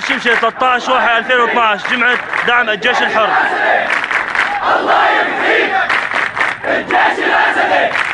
شعر 13 1 2012 جمعة دعم الجيش الحر. الله يكفيك الجيش الأسدي.